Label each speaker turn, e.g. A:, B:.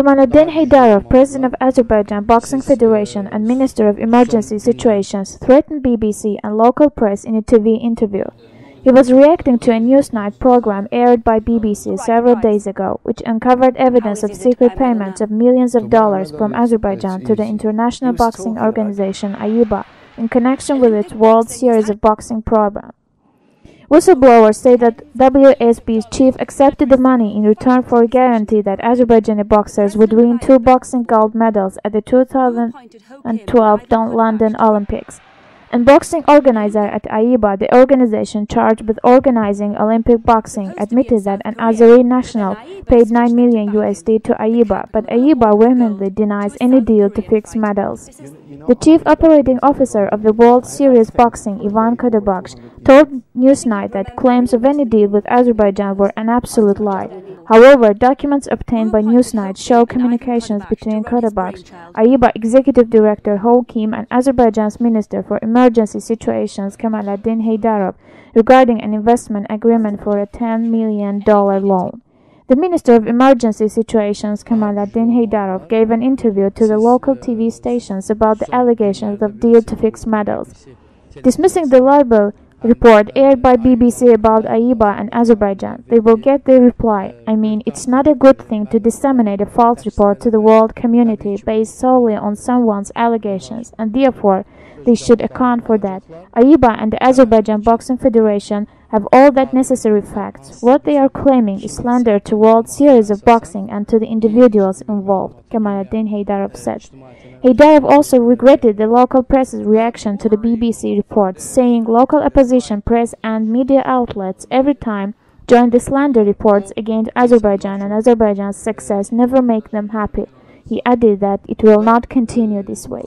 A: Kamaladdin Heydarov, President of Azerbaijan Boxing Federation and Minister of Emergency Situations, threatened BBC and local press in a TV interview. He was reacting to a Newsnight program aired by BBC several days ago, which uncovered evidence of secret payments of millions of dollars from Azerbaijan to the international boxing organization AIBA in connection with its World Series of Boxing program. Whistleblowers say that WSB's chief accepted the money in return for a guarantee that Azerbaijani boxers would win two boxing gold medals at the 2012 London Olympics and boxing organizer at AIBA, the organization charged with organizing Olympic boxing, admitted that an Azeri national paid 9 million USD to AIBA, but AIBA vehemently denies any deal to fix medals. The chief operating officer of the World Series Boxing, Ivan Khodabakhsh, told Newsnight that claims of any deal with Azerbaijan were an absolute lie. However, documents obtained by Newsnight show communications between Khodabakhsh, AIBA executive director Ho Kim, and Azerbaijan's minister for emergency situations Kamaladdin Heydarov regarding an investment agreement for a $10 million loan. The Minister of Emergency Situations, Kamaladdin Heydarov, gave an interview to the local TV stations about the allegations of deal to fix medals. Dismissing the libel report aired by BBC about AIBA and Azerbaijan, they will get their reply. I mean, it's not a good thing to disseminate a false report to the world community based solely on someone's allegations, and therefore, they should account for that. AIBA and the Azerbaijan Boxing Federation have all that necessary facts. What they are claiming is slander to World Series of Boxing and to the individuals involved, Kamaladdin Heydarov said. Heydarov also regretted the local press's reaction to the BBC report, saying local opposition press and media outlets every time join the slander reports against Azerbaijan and Azerbaijan's success never make them happy. He added that it will not continue this way.